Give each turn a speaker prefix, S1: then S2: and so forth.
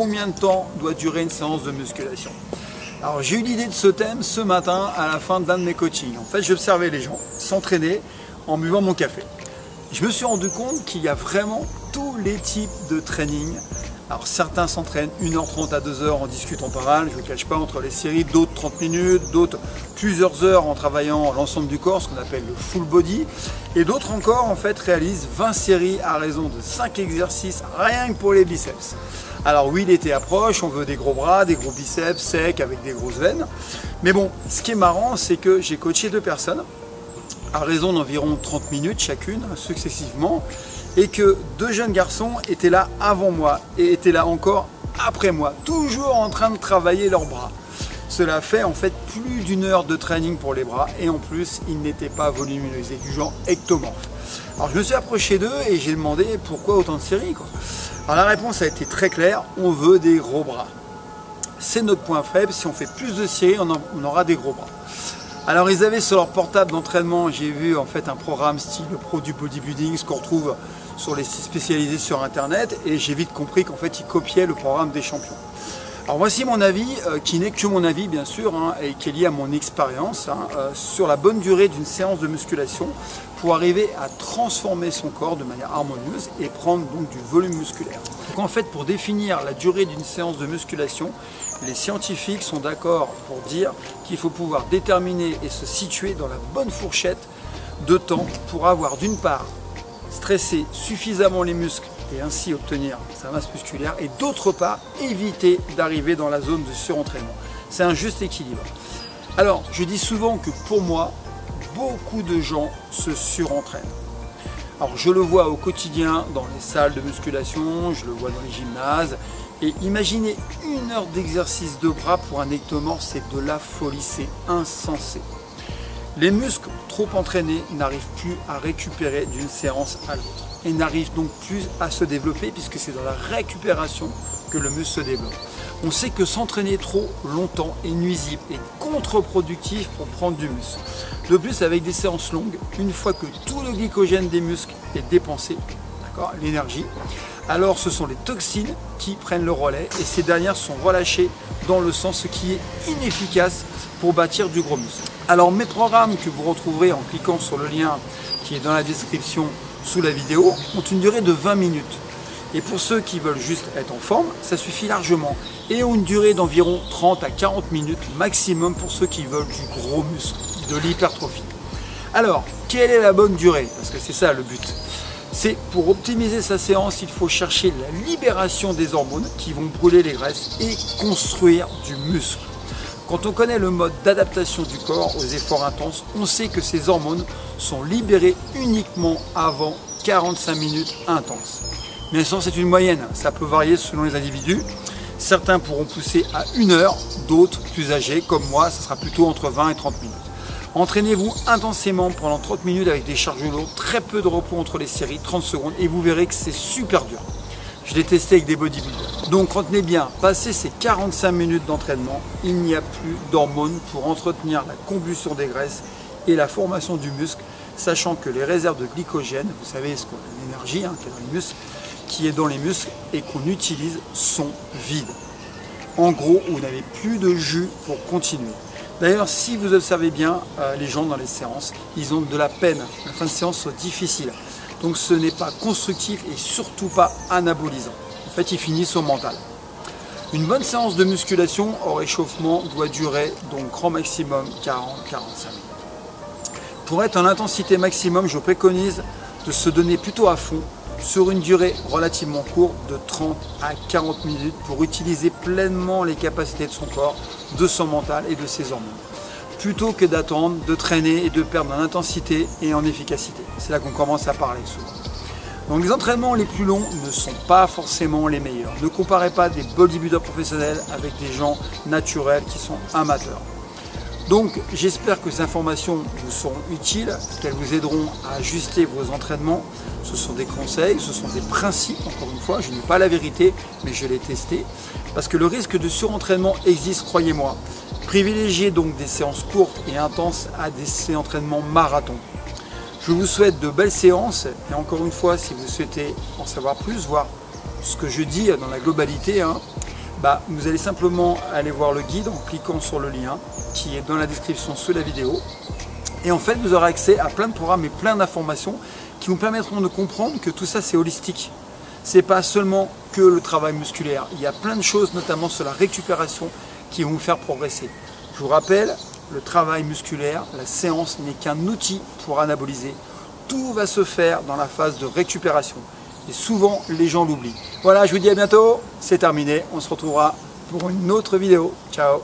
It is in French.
S1: combien de temps doit durer une séance de musculation Alors j'ai eu l'idée de ce thème ce matin à la fin d'un de mes coachings. En fait, j'observais les gens s'entraîner en buvant mon café. Je me suis rendu compte qu'il y a vraiment tous les types de training alors certains s'entraînent 1h30 à 2h en discutant pas mal, je ne vous cache pas, entre les séries, d'autres 30 minutes, d'autres plusieurs heures en travaillant l'ensemble du corps, ce qu'on appelle le full body, et d'autres encore en fait réalisent 20 séries à raison de 5 exercices rien que pour les biceps. Alors oui, l'été approche, on veut des gros bras, des gros biceps secs avec des grosses veines, mais bon, ce qui est marrant, c'est que j'ai coaché deux personnes à raison d'environ 30 minutes chacune, successivement, et que deux jeunes garçons étaient là avant moi et étaient là encore après moi, toujours en train de travailler leurs bras. Cela fait en fait plus d'une heure de training pour les bras et en plus ils n'étaient pas volumineux, ils du genre ectomorphe. Alors je me suis approché d'eux et j'ai demandé pourquoi autant de séries quoi. Alors la réponse a été très claire, on veut des gros bras. C'est notre point faible, si on fait plus de séries on aura des gros bras. Alors ils avaient sur leur portable d'entraînement, j'ai vu en fait un programme style pro du bodybuilding, ce qu'on retrouve sur les sites spécialisés sur internet, et j'ai vite compris qu'en fait ils copiaient le programme des champions. Alors voici mon avis, euh, qui n'est que mon avis bien sûr, hein, et qui est lié à mon expérience, hein, euh, sur la bonne durée d'une séance de musculation pour arriver à transformer son corps de manière harmonieuse et prendre donc du volume musculaire. Donc en fait pour définir la durée d'une séance de musculation, les scientifiques sont d'accord pour dire qu'il faut pouvoir déterminer et se situer dans la bonne fourchette de temps pour avoir d'une part stressé suffisamment les muscles et ainsi obtenir sa masse musculaire et d'autre part éviter d'arriver dans la zone de surentraînement. C'est un juste équilibre. Alors je dis souvent que pour moi, beaucoup de gens se surentraînent. Alors je le vois au quotidien dans les salles de musculation, je le vois dans les gymnases, et imaginez une heure d'exercice de bras pour un ectomorphe, c'est de la folie, c'est insensé. Les muscles trop entraînés n'arrivent plus à récupérer d'une séance à l'autre et n'arrivent donc plus à se développer puisque c'est dans la récupération que le muscle se développe. On sait que s'entraîner trop longtemps est nuisible et contre-productif pour prendre du muscle. De plus, avec des séances longues, une fois que tout le glycogène des muscles est dépensé, l'énergie, alors ce sont les toxines qui prennent le relais et ces dernières sont relâchées dans le sang, ce qui est inefficace pour bâtir du gros muscle. Alors mes programmes que vous retrouverez en cliquant sur le lien qui est dans la description sous la vidéo ont une durée de 20 minutes. Et pour ceux qui veulent juste être en forme, ça suffit largement. Et ont une durée d'environ 30 à 40 minutes maximum pour ceux qui veulent du gros muscle, de l'hypertrophie. Alors, quelle est la bonne durée? Parce que c'est ça le but. C'est pour optimiser sa séance, il faut chercher la libération des hormones qui vont brûler les graisses et construire du muscle. Quand on connaît le mode d'adaptation du corps aux efforts intenses, on sait que ces hormones sont libérées uniquement avant 45 minutes intenses. Bien sûr, c'est une moyenne, ça peut varier selon les individus. Certains pourront pousser à une heure, d'autres plus âgés, comme moi, ça sera plutôt entre 20 et 30 minutes. Entraînez-vous intensément pendant 30 minutes avec des charges lourdes, très peu de repos entre les séries, 30 secondes, et vous verrez que c'est super dur. Je l'ai testé avec des bodybuilders. Donc retenez bien, passé ces 45 minutes d'entraînement, il n'y a plus d'hormones pour entretenir la combustion des graisses et la formation du muscle, sachant que les réserves de glycogène, vous savez ce qu'on l'énergie hein, qui est dans les muscles, qui est dans les muscles et qu'on utilise sont vides. En gros, vous n'avez plus de jus pour continuer. D'ailleurs, si vous observez bien euh, les gens dans les séances, ils ont de la peine. La fin de séance soit difficile. Donc ce n'est pas constructif et surtout pas anabolisant. En fait, ils finissent au mental. Une bonne séance de musculation au réchauffement doit durer donc grand maximum 40-45 minutes. Pour être en intensité maximum, je préconise de se donner plutôt à fond sur une durée relativement courte de 30 à 40 minutes pour utiliser pleinement les capacités de son corps, de son mental et de ses hormones. Plutôt que d'attendre, de traîner et de perdre en intensité et en efficacité. C'est là qu'on commence à parler souvent. Donc les entraînements les plus longs ne sont pas forcément les meilleurs. Ne comparez pas des bodybuilders professionnels avec des gens naturels qui sont amateurs. Donc j'espère que ces informations vous seront utiles, qu'elles vous aideront à ajuster vos entraînements. Ce sont des conseils, ce sont des principes, encore une fois, je n'ai pas la vérité, mais je l'ai testé. Parce que le risque de surentraînement existe, croyez-moi. Privilégiez donc des séances courtes et intenses à des entraînements marathons. Je vous souhaite de belles séances et encore une fois, si vous souhaitez en savoir plus, voir ce que je dis dans la globalité, hein, bah, vous allez simplement aller voir le guide en cliquant sur le lien qui est dans la description sous la vidéo. Et en fait, vous aurez accès à plein de programmes et plein d'informations qui vous permettront de comprendre que tout ça c'est holistique. C'est pas seulement que le travail musculaire. Il y a plein de choses, notamment sur la récupération, qui vont vous faire progresser. Je vous rappelle, le travail musculaire, la séance n'est qu'un outil pour anaboliser. Tout va se faire dans la phase de récupération. Et souvent, les gens l'oublient. Voilà, je vous dis à bientôt. C'est terminé. On se retrouvera pour une autre vidéo. Ciao